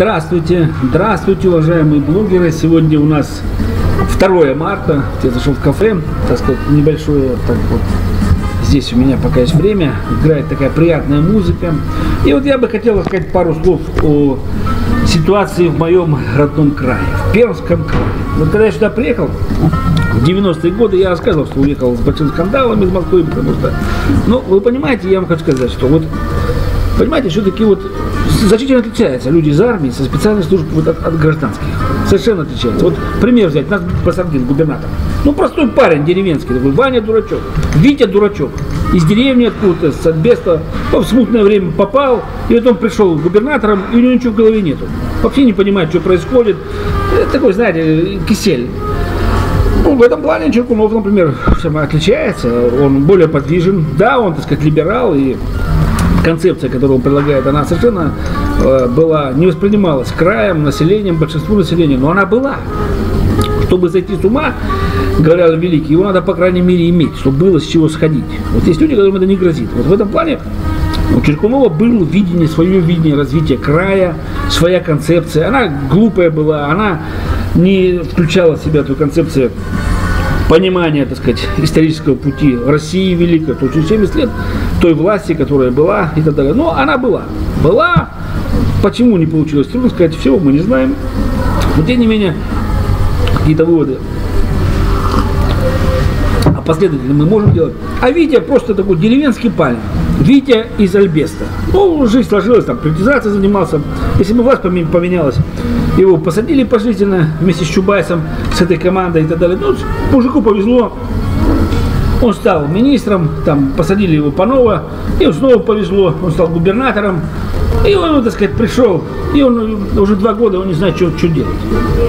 Здравствуйте, здравствуйте, уважаемые блогеры. Сегодня у нас 2 марта. Я зашел в кафе, так сказать, небольшое, так вот, здесь у меня пока есть время, играет такая приятная музыка. И вот я бы хотел сказать пару слов о ситуации в моем родном крае, в Пермском крае. Вот когда я сюда приехал, в 90-е годы я рассказывал, что уехал с большим скандалом из Москвы, потому что, ну, вы понимаете, я вам хочу сказать, что вот, понимаете, все-таки вот значительно отличаются люди из армии со специальной службы вот от, от гражданских. Совершенно отличаются. Вот пример взять, нас Басардин, губернатор. Ну, простой парень деревенский, такой, Ваня дурачок, Витя дурачок. Из деревни откуда-то, с Отбеста, в смутное время попал, и потом пришел губернатором, и у него ничего в голове нету. Вообще не понимает, что происходит. Это такой, знаете, кисель. Ну, в этом плане Черкунов, например, отличается. Он более подвижен. Да, он, так сказать, либерал и концепция, которую он предлагает, она совершенно э, была, не воспринималась краем, населением, большинству населения, но она была. Чтобы зайти с ума, говорят великие, его надо, по крайней мере, иметь, чтобы было с чего сходить. Вот есть люди, которым это не грозит. Вот в этом плане у Черкунова было видение, свое видение развития края, своя концепция. Она глупая была, она не включала в себя эту концепцию понимания, так сказать, исторического пути России великой, то есть 70 лет той власти, которая была и так далее. Но она была. Была. Почему не получилось? Трудно сказать, всего мы не знаем. Но тем не менее, какие-то выводы а последовательно мы можем делать. А Витя просто такой деревенский парень. Витя из Альбеста. Ну, жизнь сложилась, там, приватизацией занимался. Если бы власть поменялась, его посадили пожизненно вместе с Чубайсом, с этой командой и так далее. Ну, мужику повезло, он стал министром, там посадили его по ново, и снова повезло, он стал губернатором. И он, так сказать, пришел, и он уже два года, он не знает, что, что делать.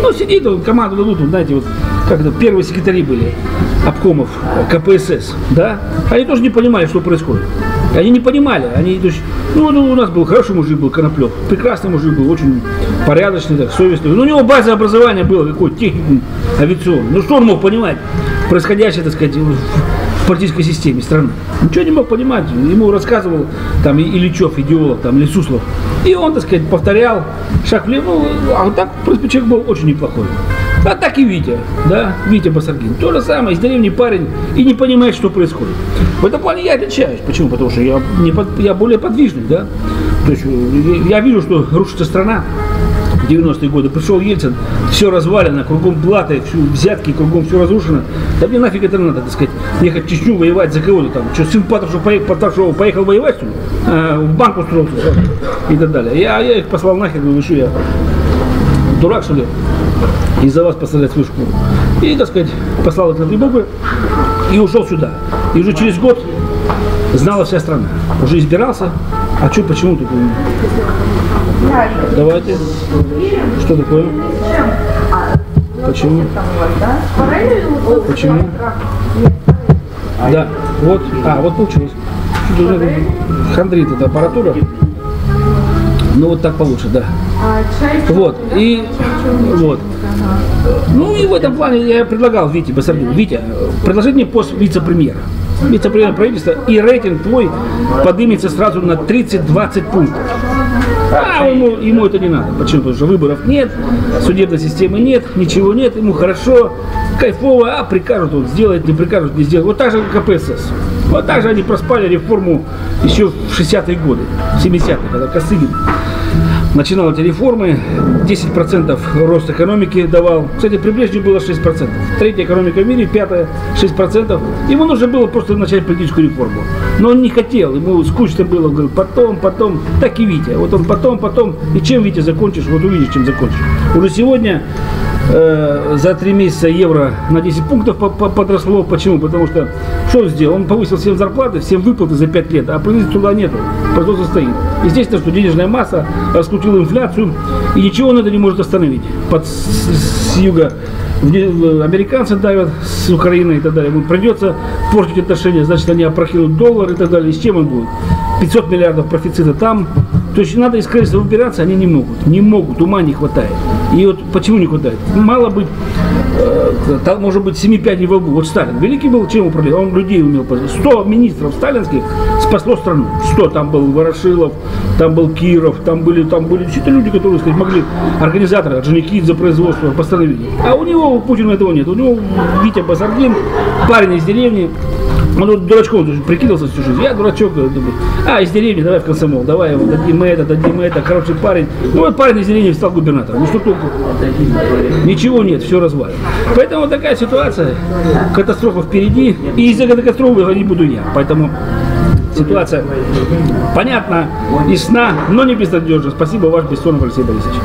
Ну, сидит, он команду дадут, вот, знаете, вот, как это, первые секретари были обкомов КПСС, да, они тоже не понимали, что происходит. Они не понимали, они, то есть, ну, ну, у нас был хороший мужик, был Коноплев, прекрасный мужик был, очень порядочный, так, совестный. Ну, у него база образования была, какой техникум авиационный. Ну, что он мог понимать происходящее, так сказать, в политической системе страны. Ничего не мог понимать. Ему рассказывал там и Ильичев, идеолог, там, или Суслов. И он, так сказать, повторял шаг влево. Ну, а так, в принципе, человек был очень неплохой. А так и Витя, да, Витя Басаргин. То же самое, из деревни парень и не понимает, что происходит. В этом плане я отличаюсь. Почему? Потому что я, не под, я более подвижный, да. То есть я вижу, что рушится страна, 90-е годы. Пришел Ельцин, все развалено, кругом платы, всю взятки, кругом все разрушено. Да мне нафиг это надо, так сказать, ехать в Чечню воевать за кого-то там. Что, сын Патрушев поехал, Патрушев поехал воевать, что ли? А, в банк устроился и так далее. Я, я их послал нахер, говорю, что я дурак, что ли? Из-за вас поставлять свою шкуру. И, так сказать, послал их на и ушел сюда. И уже через год знала вся страна. Уже избирался. А что, почему тут? Давайте. Что такое? Почему? Почему? Да, вот, а, вот получилось. Хандрит эта аппаратура. Ну вот так получше, да. Вот, и вот. Ну и в этом плане я предлагал Вите Басардину. Витя, предложи мне пост вице-премьера. Вице-премьер правительства, и рейтинг твой поднимется сразу на 30-20 пунктов. А ему, ему это не надо. Почему? Потому что выборов нет, судебной системы нет, ничего нет, ему хорошо, кайфово, а прикажут он сделать, не прикажут не сделать. Вот так же как КПСС. Вот так же они проспали реформу еще в 60-е годы, 70-е, когда Косыгин начинал эти реформы, 10% рост экономики давал. Кстати, при Брежневе было 6%. Третья экономика в мире, пятая 6%. Ему нужно было просто начать политическую реформу. Но он не хотел, ему скучно было, он говорил, потом, потом, так и Витя. Вот он потом, потом, и чем Витя закончишь, вот увидишь, чем закончишь. Уже сегодня э, за три месяца евро на 10 пунктов подросло. Почему? Потому что что он сделал? Он повысил всем зарплаты, всем выплаты за 5 лет, а производителя туда нету. Производство стоит. Естественно, что денежная масса раскрутила инфляцию, и ничего он это не может остановить. Под, с, с юга американцы давят с Украиной и так далее. Ему придется портить отношения, значит, они опрокинут доллар и так далее. И с чем он будет? 500 миллиардов профицита там, То есть надо из кризиса выбираться, они не могут. Не могут, ума не хватает. И вот почему не хватает? Мало быть, э, там может быть семи пядей во лбу. Вот Сталин, великий был, чем управлял? Он людей умел. 100 министров сталинских спасло страну. 100, там был Ворошилов, там был Киров, там были, там были чьи-то люди, которые, сказать, могли, организаторы, Орджоникидзе производства постановили. А у него, у Путина этого нет. У него Витя Басардин, парень из деревни, он вот дурачком прикидывался всю жизнь. Я дурачок. думаю, А, из деревни, давай в комсомол, давай его, дадим мы это, дадим мы это, хороший парень. Ну вот парень из деревни стал губернатором. Ну что толку? Ничего нет, все развалено. Поэтому такая ситуация, катастрофа впереди. И из-за катастрофы не буду я. Поэтому ситуация понятна, ясна, но не безнадежна. Спасибо, ваш Бессонов Алексей Борисович.